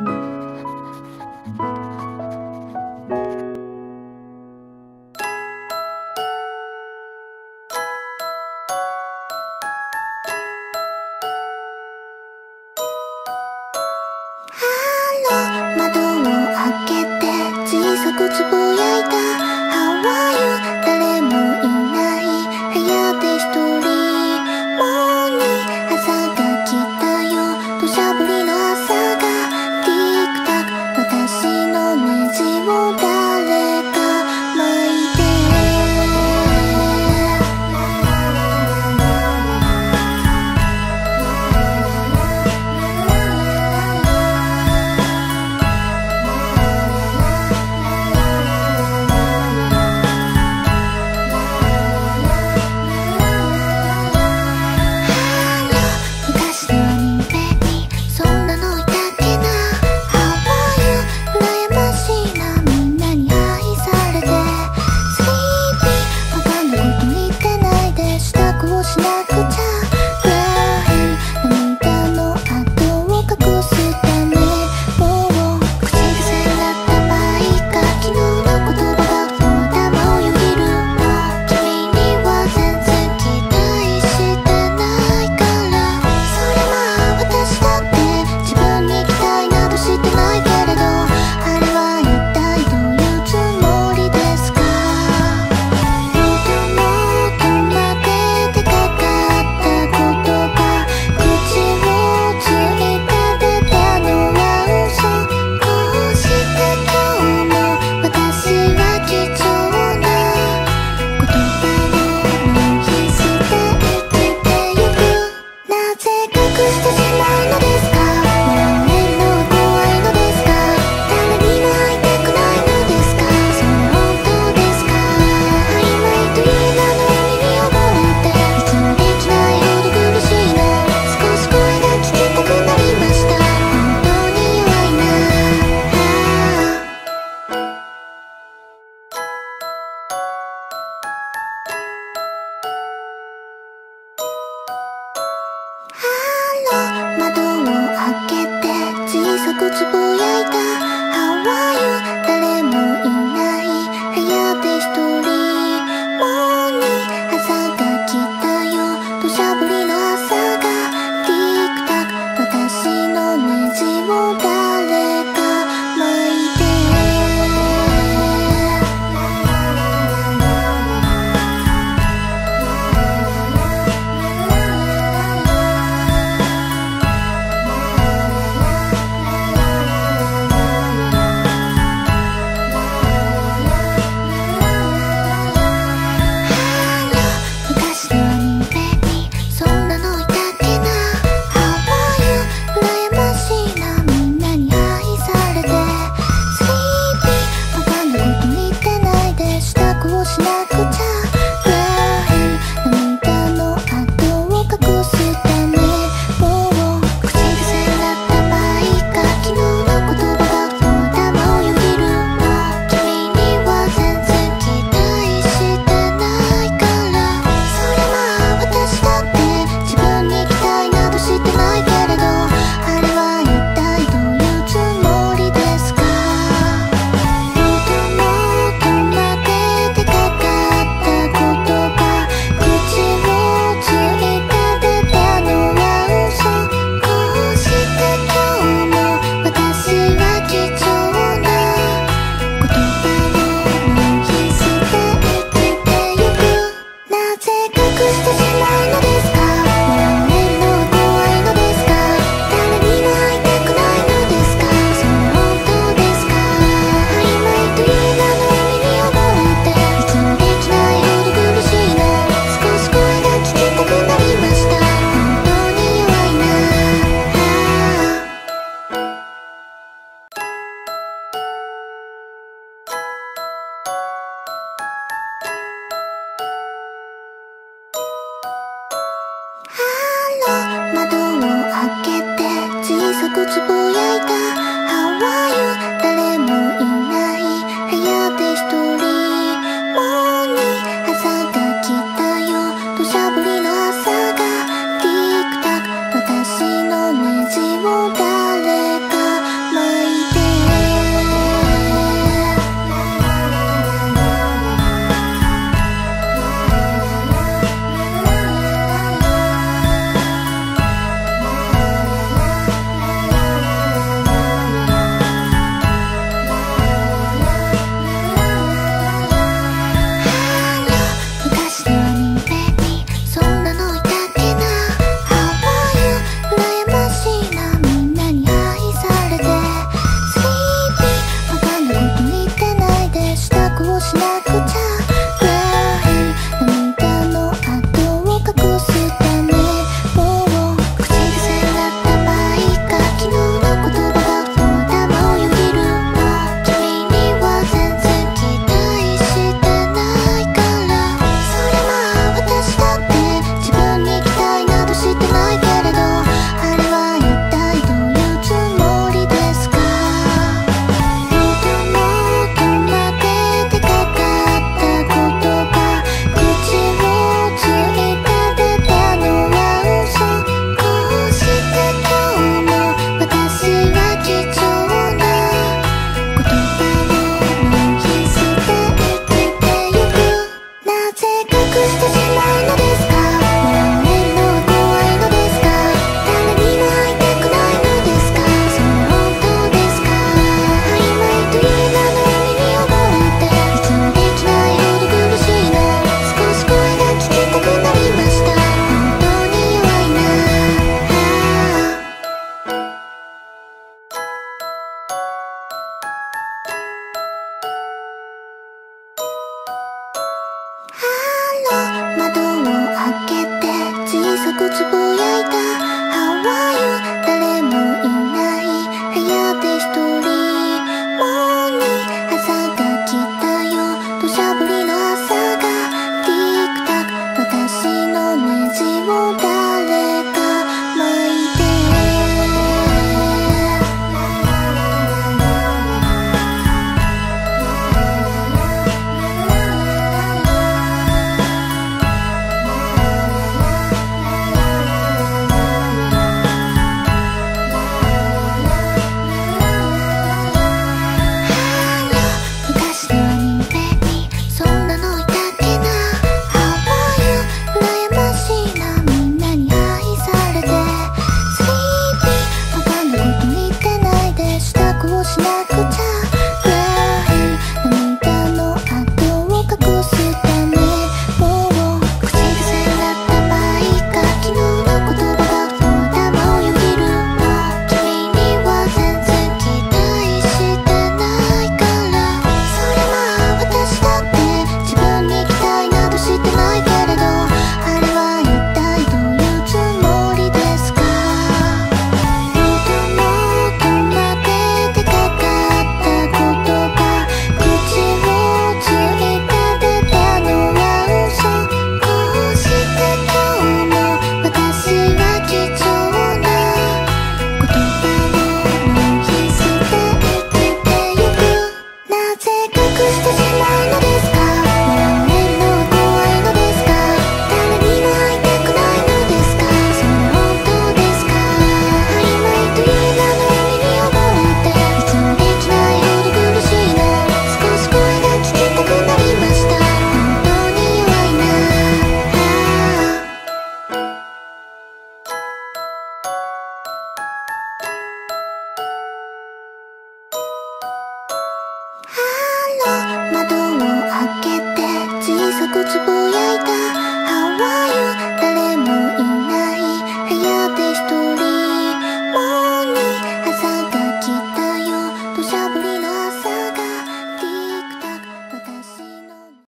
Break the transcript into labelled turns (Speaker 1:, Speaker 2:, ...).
Speaker 1: 窓を開けて小さくつぶやいた Oh, God. 誰もいない部屋一人もう朝が来たよ土砂降りの朝ができた私のネを story 開けて小さくつぶやいたハワイ